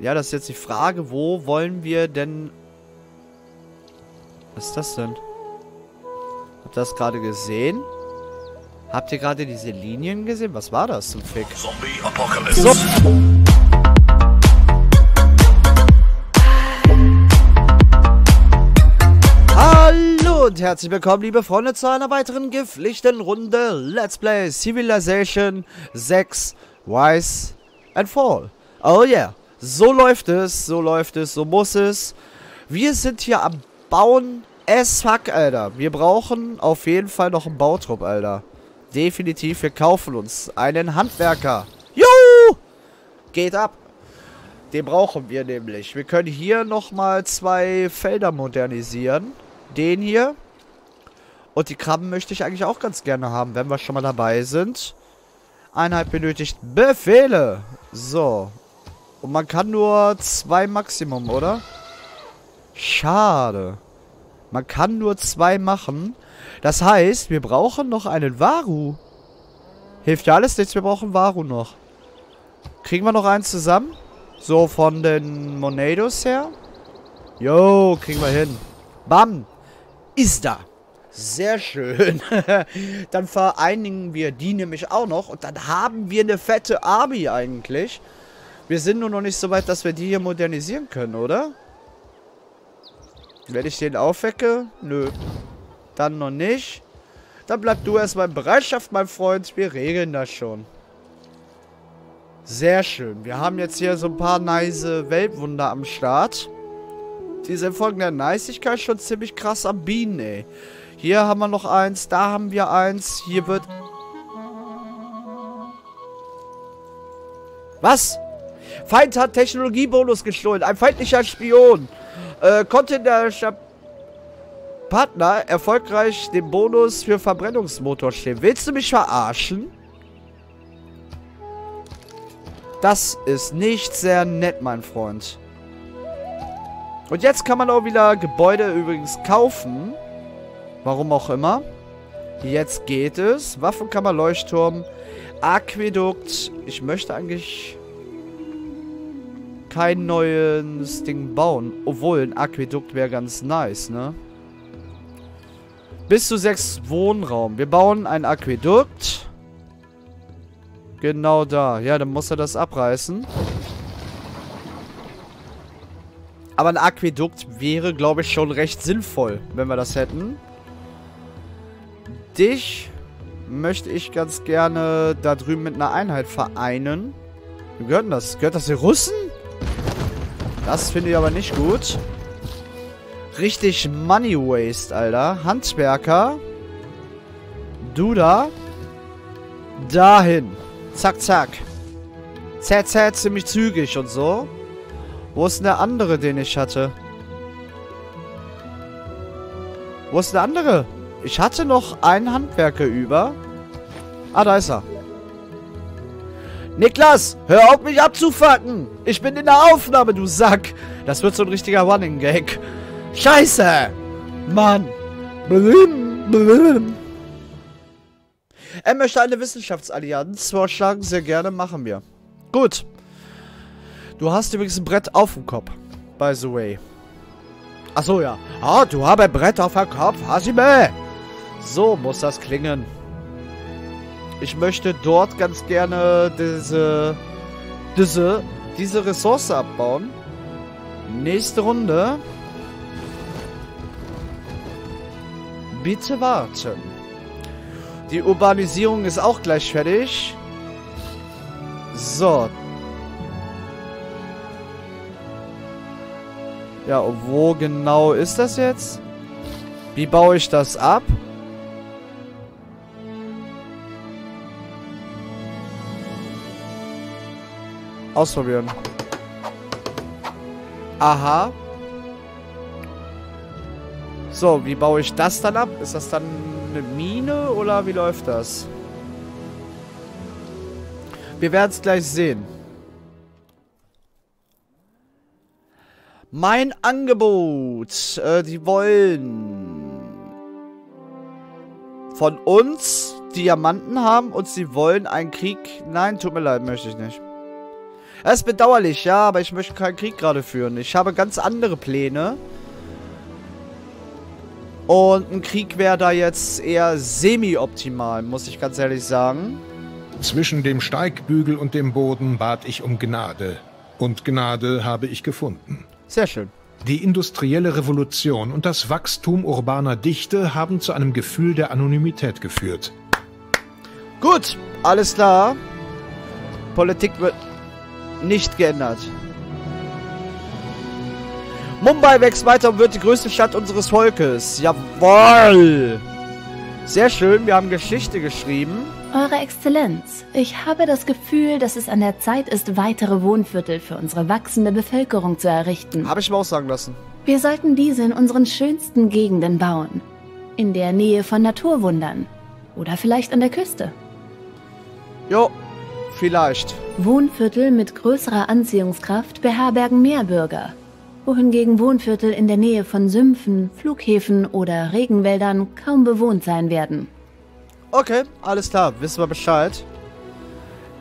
Ja, das ist jetzt die Frage, wo wollen wir denn... Was ist das denn? Habt ihr das gerade gesehen? Habt ihr gerade diese Linien gesehen? Was war das zum Fick? Zombie Apocalypse. So. Hallo und herzlich willkommen, liebe Freunde, zu einer weiteren gepflichten Runde Let's Play Civilization 6 Rise and Fall. Oh yeah, so läuft es, so läuft es, so muss es. Wir sind hier am Bauen as fuck, Alter. Wir brauchen auf jeden Fall noch einen Bautrupp, Alter. Definitiv, wir kaufen uns einen Handwerker. Juhu! Geht ab. Den brauchen wir nämlich. Wir können hier nochmal zwei Felder modernisieren. Den hier. Und die Krabben möchte ich eigentlich auch ganz gerne haben, wenn wir schon mal dabei sind. Einheit benötigt Befehle. So. Und man kann nur zwei Maximum, oder? Schade. Man kann nur zwei machen. Das heißt, wir brauchen noch einen Varu. Hilft ja alles nichts, wir brauchen Varu noch. Kriegen wir noch einen zusammen? So von den Monados her? Jo, kriegen wir hin. Bam. Ist da. Sehr schön. dann vereinigen wir die nämlich auch noch. Und dann haben wir eine fette Army eigentlich. Wir sind nur noch nicht so weit, dass wir die hier modernisieren können, oder? Wenn ich den aufwecke? Nö. Dann noch nicht. Dann bleib du erstmal in Bereitschaft, mein Freund. Wir regeln das schon. Sehr schön. Wir haben jetzt hier so ein paar nice Weltwunder am Start. Die sind von der Niceigkeit schon ziemlich krass am Bienen, ey. Hier haben wir noch eins, da haben wir eins. Hier wird... Was? Feind hat Technologiebonus gestohlen. Ein feindlicher Spion. Äh, konnte der Sta Partner erfolgreich den Bonus für Verbrennungsmotor stehen. Willst du mich verarschen? Das ist nicht sehr nett, mein Freund. Und jetzt kann man auch wieder Gebäude übrigens kaufen. Warum auch immer. Jetzt geht es. Waffenkammer, Leuchtturm, Aquädukt. Ich möchte eigentlich kein neues Ding bauen. Obwohl, ein Aquädukt wäre ganz nice, ne? Bis zu sechs Wohnraum. Wir bauen ein Aquädukt. Genau da. Ja, dann muss er das abreißen. Aber ein Aquädukt wäre, glaube ich, schon recht sinnvoll, wenn wir das hätten. Dich möchte ich ganz gerne da drüben mit einer Einheit vereinen. Wie gehört das? Gehört das den Russen? Das finde ich aber nicht gut. Richtig Money Waste, Alter. Handwerker. Du da. Dahin. Zack, zack. Zäh, zäh, ziemlich zügig und so. Wo ist denn der andere, den ich hatte? Wo ist der andere? Ich hatte noch einen Handwerker über. Ah, da ist er. Niklas, hör auf mich abzufacken. Ich bin in der Aufnahme, du Sack. Das wird so ein richtiger Running Gag. Scheiße. Mann. Er möchte eine Wissenschaftsallianz vorschlagen. Sehr gerne, machen wir. Gut. Du hast übrigens ein Brett auf dem Kopf. By the way. Achso, ja. Ah, du hast ein Brett auf dem Kopf. Hasime. So muss das klingen. Ich möchte dort ganz gerne diese, diese, diese Ressource abbauen. Nächste Runde. Bitte warten. Die Urbanisierung ist auch gleich fertig. So. Ja, wo genau ist das jetzt? Wie baue ich das ab? Ausprobieren. Aha. So, wie baue ich das dann ab? Ist das dann eine Mine oder wie läuft das? Wir werden es gleich sehen. Mein Angebot. Äh, die wollen von uns Diamanten haben und sie wollen einen Krieg. Nein, tut mir leid, möchte ich nicht. Das ist bedauerlich, ja, aber ich möchte keinen Krieg gerade führen. Ich habe ganz andere Pläne. Und ein Krieg wäre da jetzt eher semi-optimal, muss ich ganz ehrlich sagen. Zwischen dem Steigbügel und dem Boden bat ich um Gnade. Und Gnade habe ich gefunden. Sehr schön. Die industrielle Revolution und das Wachstum urbaner Dichte haben zu einem Gefühl der Anonymität geführt. Gut, alles klar. Politik wird nicht geändert. Mumbai wächst weiter und wird die größte Stadt unseres Volkes. Jawoll! Sehr schön, wir haben Geschichte geschrieben. Eure Exzellenz, ich habe das Gefühl, dass es an der Zeit ist, weitere Wohnviertel für unsere wachsende Bevölkerung zu errichten. Habe ich mir auch sagen lassen. Wir sollten diese in unseren schönsten Gegenden bauen. In der Nähe von Naturwundern. Oder vielleicht an der Küste. Jo, vielleicht. Wohnviertel mit größerer Anziehungskraft beherbergen mehr Bürger. Wohingegen Wohnviertel in der Nähe von Sümpfen, Flughäfen oder Regenwäldern kaum bewohnt sein werden. Okay, alles klar, wissen wir Bescheid.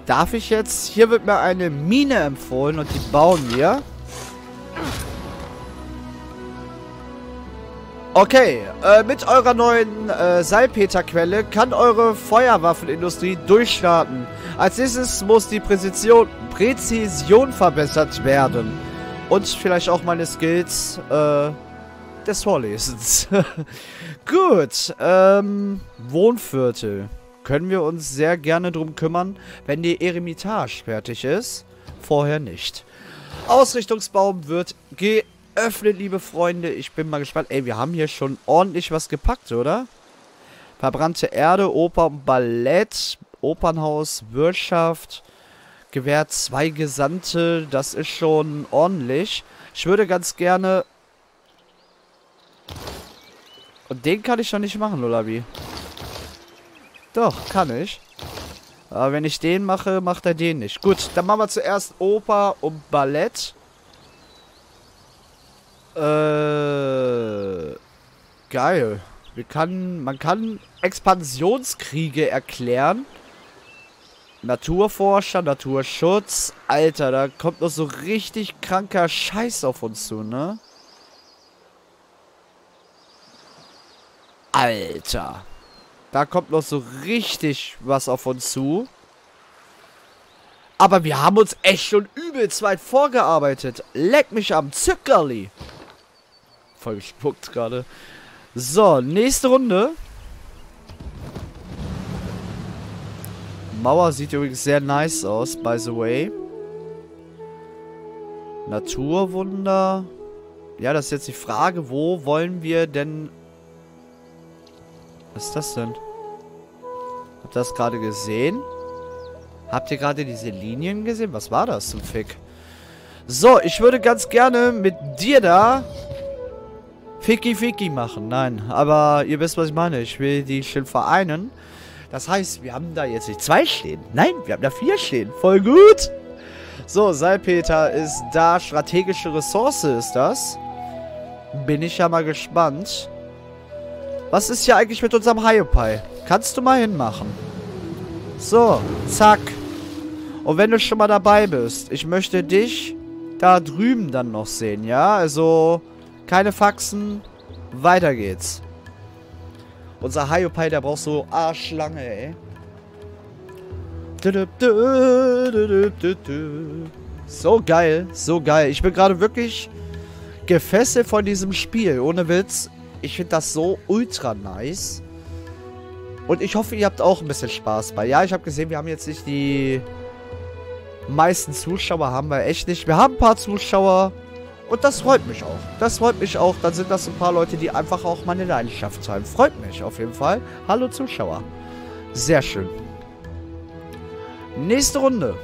Darf ich jetzt... Hier wird mir eine Mine empfohlen und die bauen wir. Okay, äh, mit eurer neuen äh, Salpeterquelle kann eure Feuerwaffenindustrie durchstarten. Als nächstes muss die Präzision, Präzision verbessert werden. Und vielleicht auch meine Skills äh, des Vorlesens. Gut, ähm, Wohnviertel. Können wir uns sehr gerne drum kümmern, wenn die Eremitage fertig ist. Vorher nicht. Ausrichtungsbaum wird geöffnet, liebe Freunde. Ich bin mal gespannt. Ey, wir haben hier schon ordentlich was gepackt, oder? Verbrannte Erde, Oper und Ballett, Opernhaus, Wirtschaft, gewährt zwei Gesandte. Das ist schon ordentlich. Ich würde ganz gerne und den kann ich doch nicht machen, oder wie? Doch, kann ich. Aber wenn ich den mache, macht er den nicht. Gut, dann machen wir zuerst Oper und Ballett. Äh, geil. Wir kann, man kann Expansionskriege erklären. Naturforscher, Naturschutz. Alter, da kommt noch so richtig kranker Scheiß auf uns zu, ne? Alter. Da kommt noch so richtig was auf uns zu. Aber wir haben uns echt schon übelst weit vorgearbeitet. Leck mich am Zückerli. Voll gespuckt gerade. So, nächste Runde. Mauer sieht übrigens sehr nice aus, by the way. Naturwunder. Ja, das ist jetzt die Frage, wo wollen wir denn was ist das denn? Habt ihr das gerade gesehen? Habt ihr gerade diese Linien gesehen? Was war das zum Fick? So, ich würde ganz gerne mit dir da Ficky Ficky machen. Nein, aber ihr wisst, was ich meine. Ich will die schön vereinen. Das heißt, wir haben da jetzt nicht zwei stehen. Nein, wir haben da vier stehen. Voll gut. So, Salpeter ist da. Strategische Ressource ist das. Bin ich ja mal gespannt. Was ist hier eigentlich mit unserem Hyopai? Kannst du mal hinmachen. So, zack. Und wenn du schon mal dabei bist, ich möchte dich da drüben dann noch sehen, ja? Also, keine Faxen. Weiter geht's. Unser Hyopai, der braucht so Arschlange, ey. So geil, so geil. Ich bin gerade wirklich gefesselt von diesem Spiel. Ohne Witz. Ich finde das so ultra nice. Und ich hoffe, ihr habt auch ein bisschen Spaß bei. Ja, ich habe gesehen, wir haben jetzt nicht die meisten Zuschauer, haben wir echt nicht. Wir haben ein paar Zuschauer und das freut mich auch. Das freut mich auch. Dann sind das ein paar Leute, die einfach auch meine Leidenschaft teilen. Freut mich auf jeden Fall. Hallo Zuschauer. Sehr schön. Nächste Runde.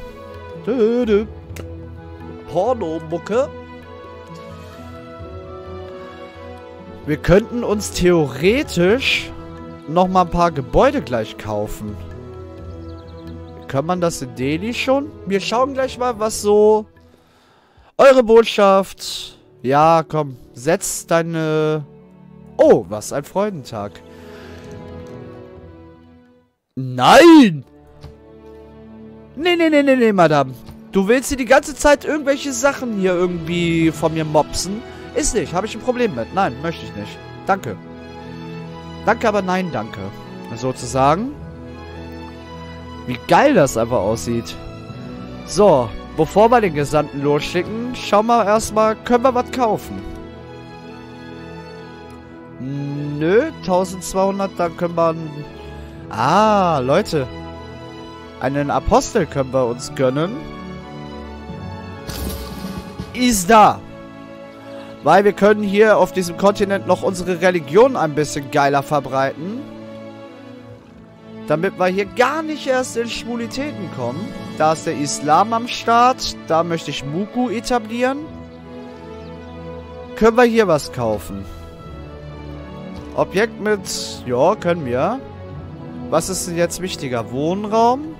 Porno-Mucke. Wir könnten uns theoretisch noch mal ein paar Gebäude gleich kaufen. Kann man das in Delhi schon? Wir schauen gleich mal, was so... Eure Botschaft... Ja, komm. Setz deine... Oh, was ein Freudentag. Nein! Nee, nee, nee, nee, nee, Madame. Du willst hier die ganze Zeit irgendwelche Sachen hier irgendwie von mir mopsen. Ist nicht. Habe ich ein Problem mit. Nein, möchte ich nicht. Danke. Danke, aber nein, danke. Sozusagen. Wie geil das einfach aussieht. So, bevor wir den Gesandten losschicken, schauen wir erstmal, können wir was kaufen? Nö, 1200, dann können wir... Ah, Leute. Einen Apostel können wir uns gönnen. Ist da. Weil wir können hier auf diesem Kontinent noch unsere Religion ein bisschen geiler verbreiten. Damit wir hier gar nicht erst in Schwulitäten kommen. Da ist der Islam am Start. Da möchte ich Muku etablieren. Können wir hier was kaufen? Objekt mit... Ja, können wir. Was ist denn jetzt wichtiger? Wohnraum?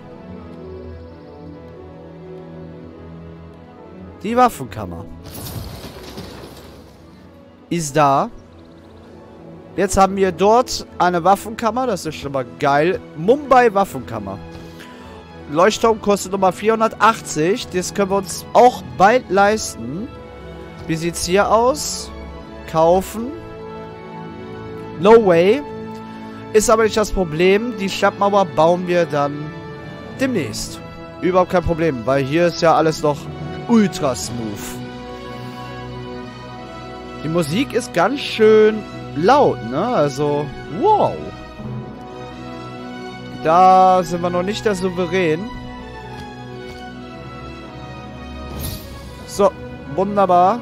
Die Waffenkammer. Ist da. Jetzt haben wir dort eine Waffenkammer. Das ist schon mal geil. Mumbai Waffenkammer. Leuchtturm kostet nochmal 480. Das können wir uns auch bald leisten. Wie sieht's hier aus? Kaufen. No way. Ist aber nicht das Problem. Die Stadtmauer bauen wir dann demnächst. Überhaupt kein Problem, weil hier ist ja alles noch ultra smooth. Die Musik ist ganz schön laut, ne? Also, wow. Da sind wir noch nicht der Souverän. So, wunderbar.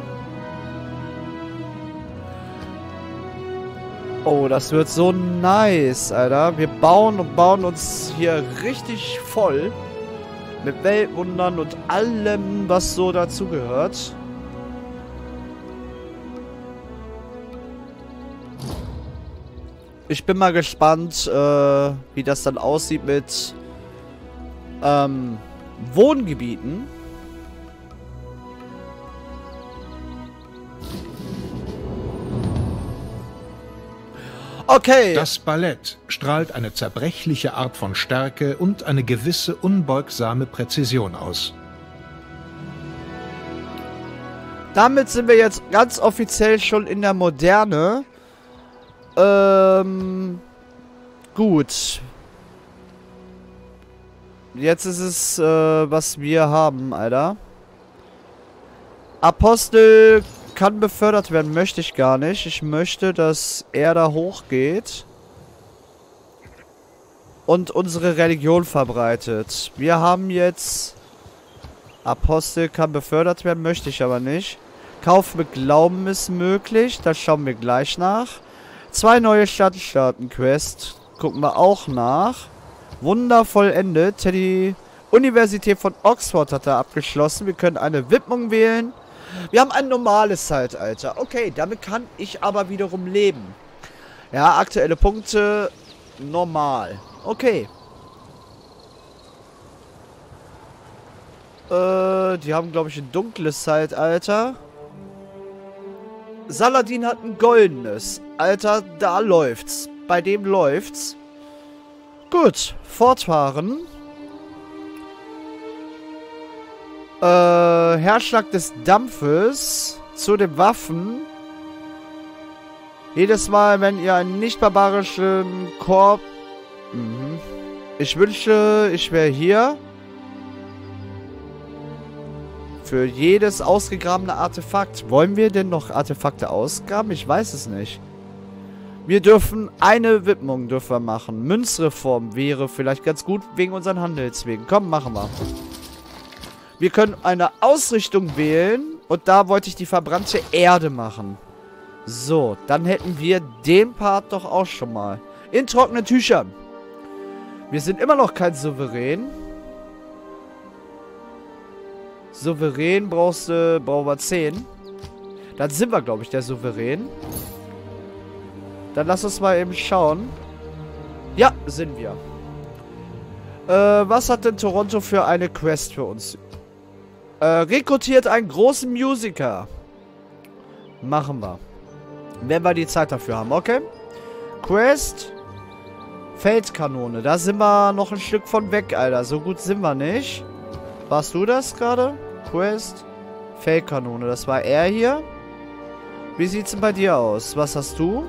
Oh, das wird so nice, Alter. Wir bauen und bauen uns hier richtig voll. Mit Weltwundern und allem, was so dazugehört. Ich bin mal gespannt, äh, wie das dann aussieht mit ähm, Wohngebieten. Okay. Das Ballett strahlt eine zerbrechliche Art von Stärke und eine gewisse unbeugsame Präzision aus. Damit sind wir jetzt ganz offiziell schon in der Moderne. Ähm. Gut. Jetzt ist es, äh, was wir haben, Alter. Apostel kann befördert werden, möchte ich gar nicht. Ich möchte, dass er da hochgeht. Und unsere Religion verbreitet. Wir haben jetzt... Apostel kann befördert werden, möchte ich aber nicht. Kauf mit Glauben ist möglich. Das schauen wir gleich nach. Zwei neue Stadtstaaten-Quest. Gucken wir auch nach. Wundervoll Ende. Teddy... Universität von Oxford hat er abgeschlossen. Wir können eine Widmung wählen. Wir haben ein normales Zeitalter. Okay, damit kann ich aber wiederum leben. Ja, aktuelle Punkte normal. Okay. Äh, die haben, glaube ich, ein dunkles Zeitalter. Saladin hat ein goldenes. Alter, da läuft's. Bei dem läuft's. Gut, fortfahren. Äh, Herzschlag des Dampfes zu den Waffen. Jedes Mal, wenn ihr einen nicht-barbarischen Korb... Mhm. Ich wünsche, ich wäre hier. Für jedes ausgegrabene Artefakt. Wollen wir denn noch Artefakte ausgraben? Ich weiß es nicht. Wir dürfen eine Widmung dürfen wir machen. Münzreform wäre vielleicht ganz gut wegen unseren Handelswegen. Komm, machen wir. Wir können eine Ausrichtung wählen. Und da wollte ich die verbrannte Erde machen. So, dann hätten wir den Part doch auch schon mal. In trockenen Tüchern. Wir sind immer noch kein Souverän. Souverän brauchst du, brauchen wir 10. Dann sind wir, glaube ich, der Souverän. Dann lass uns mal eben schauen. Ja, sind wir. Äh, was hat denn Toronto für eine Quest für uns äh, rekrutiert einen großen Musiker. Machen wir. Wenn wir die Zeit dafür haben, okay? Quest. Feldkanone. Da sind wir noch ein Stück von weg, Alter. So gut sind wir nicht. Warst du das gerade? Quest? Fake-Kanone. Das war er hier. Wie sieht's denn bei dir aus? Was hast du?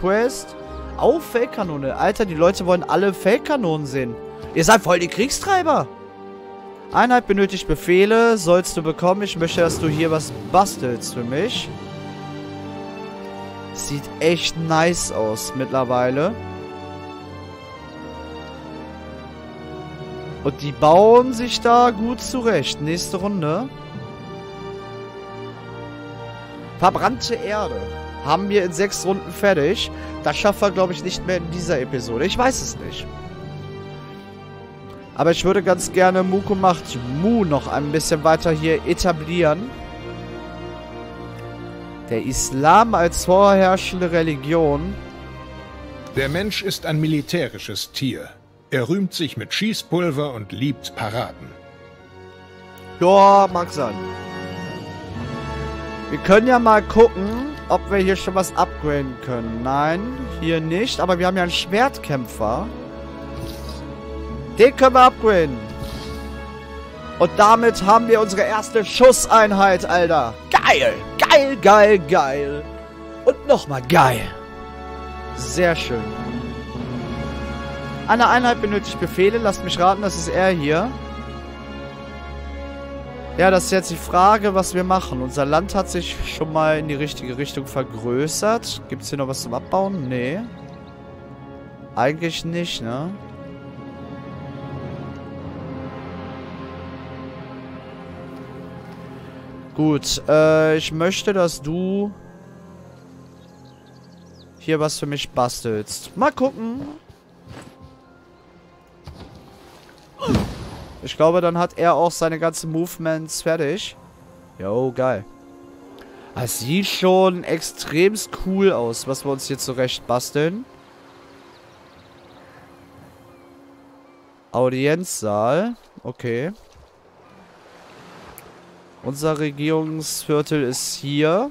Quest? Auch Fake-Kanone. Alter, die Leute wollen alle Fake-Kanonen sehen. Ihr seid voll die Kriegstreiber. Einheit benötigt Befehle. Sollst du bekommen. Ich möchte, dass du hier was bastelst für mich. Sieht echt nice aus mittlerweile. Und die bauen sich da gut zurecht. Nächste Runde. Verbrannte Erde. Haben wir in sechs Runden fertig. Das schaffen wir, glaube ich, nicht mehr in dieser Episode. Ich weiß es nicht. Aber ich würde ganz gerne Muko macht Mu noch ein bisschen weiter hier etablieren. Der Islam als vorherrschende Religion. Der Mensch ist ein militärisches Tier. Er rühmt sich mit Schießpulver und liebt Paraden. Ja, mag sein. Wir können ja mal gucken, ob wir hier schon was upgraden können. Nein, hier nicht. Aber wir haben ja einen Schwertkämpfer. Den können wir upgraden. Und damit haben wir unsere erste Schusseinheit, Alter. Geil, geil, geil, geil. Und nochmal geil. Sehr schön. Eine Einheit benötigt Befehle. Lasst mich raten, das ist er hier. Ja, das ist jetzt die Frage, was wir machen. Unser Land hat sich schon mal in die richtige Richtung vergrößert. Gibt es hier noch was zum Abbauen? Nee. Eigentlich nicht, ne? Gut, äh, ich möchte, dass du hier was für mich bastelst. Mal gucken. Ich glaube, dann hat er auch seine ganzen Movements fertig. Jo, geil. Es sieht schon extremst cool aus, was wir uns hier zurecht basteln. Audienzsaal. Okay. Unser Regierungsviertel ist hier.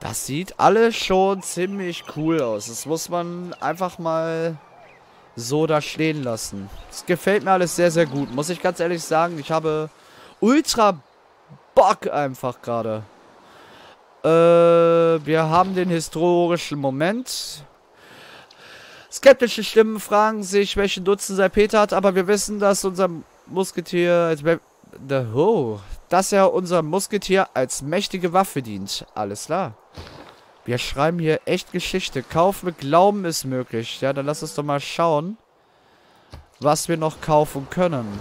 Das sieht alles schon ziemlich cool aus. Das muss man einfach mal so da stehen lassen. Das gefällt mir alles sehr, sehr gut. Muss ich ganz ehrlich sagen, ich habe ultra Bock einfach gerade. Äh, wir haben den historischen Moment. Skeptische Stimmen fragen sich, welchen Nutzen sein Peter hat, aber wir wissen, dass unser Musketier als oh, dass er unser Musketier als mächtige Waffe dient. Alles klar. Wir schreiben hier echt Geschichte. Kauf mit Glauben ist möglich. Ja, dann lass uns doch mal schauen, was wir noch kaufen können.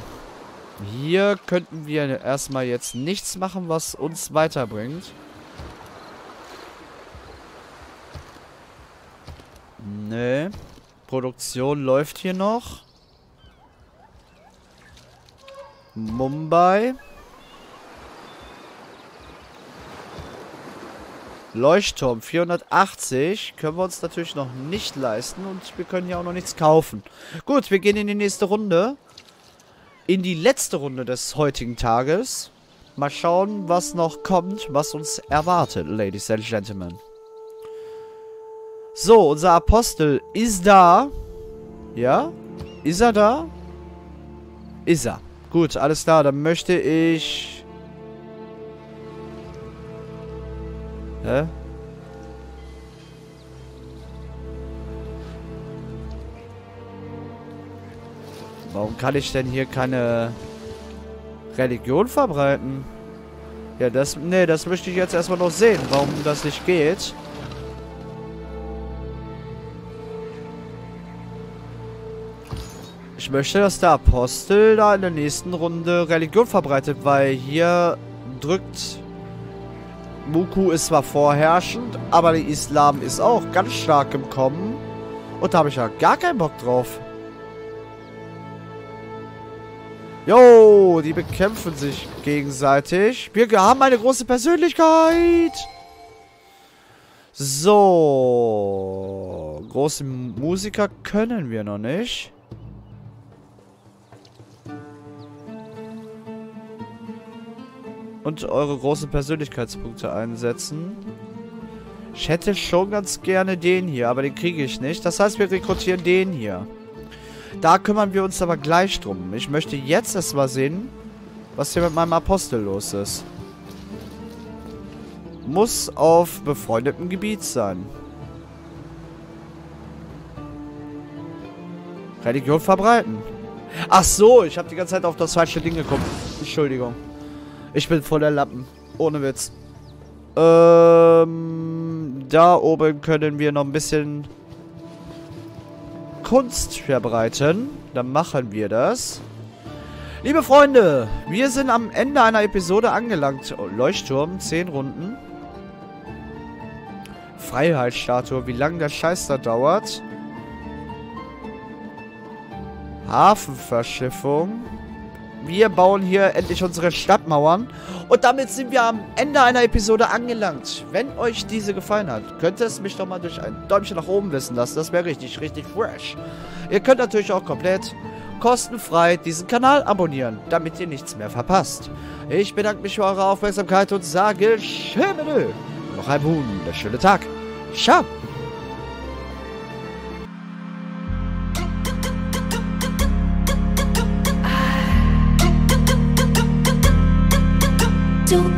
Hier könnten wir erstmal jetzt nichts machen, was uns weiterbringt. Nee. Produktion läuft hier noch. Mumbai. Leuchtturm 480 können wir uns natürlich noch nicht leisten und wir können ja auch noch nichts kaufen. Gut, wir gehen in die nächste Runde. In die letzte Runde des heutigen Tages. Mal schauen, was noch kommt, was uns erwartet, Ladies and Gentlemen. So, unser Apostel ist da. Ja? Ist er da? Ist er. Gut, alles klar. Dann möchte ich... Hä? Warum kann ich denn hier keine Religion verbreiten? Ja, das... Nee, das möchte ich jetzt erstmal noch sehen, warum das nicht geht. Ich möchte, dass der Apostel da in der nächsten Runde Religion verbreitet, weil hier drückt... Muku ist zwar vorherrschend, aber der Islam ist auch ganz stark im Kommen. Und da habe ich ja gar keinen Bock drauf. Jo, die bekämpfen sich gegenseitig. Wir haben eine große Persönlichkeit. So. Große Musiker können wir noch nicht. Und eure großen Persönlichkeitspunkte einsetzen. Ich hätte schon ganz gerne den hier, aber den kriege ich nicht. Das heißt, wir rekrutieren den hier. Da kümmern wir uns aber gleich drum. Ich möchte jetzt erst mal sehen, was hier mit meinem Apostel los ist. Muss auf befreundetem Gebiet sein. Religion verbreiten. Ach so, ich habe die ganze Zeit auf das falsche Ding geguckt. Entschuldigung. Ich bin voller Lappen. Ohne Witz. Ähm, da oben können wir noch ein bisschen Kunst verbreiten. Dann machen wir das. Liebe Freunde, wir sind am Ende einer Episode angelangt. Oh, Leuchtturm, 10 Runden. Freiheitsstatue, wie lange der Scheiß da dauert. Hafenverschiffung. Wir bauen hier endlich unsere Stadtmauern. Und damit sind wir am Ende einer Episode angelangt. Wenn euch diese gefallen hat, könnt ihr es mich doch mal durch ein Däumchen nach oben wissen lassen. Das wäre richtig, richtig fresh. Ihr könnt natürlich auch komplett kostenfrei diesen Kanal abonnieren, damit ihr nichts mehr verpasst. Ich bedanke mich für eure Aufmerksamkeit und sage Schöne Noch einen wunderschönen Tag. Ciao. Du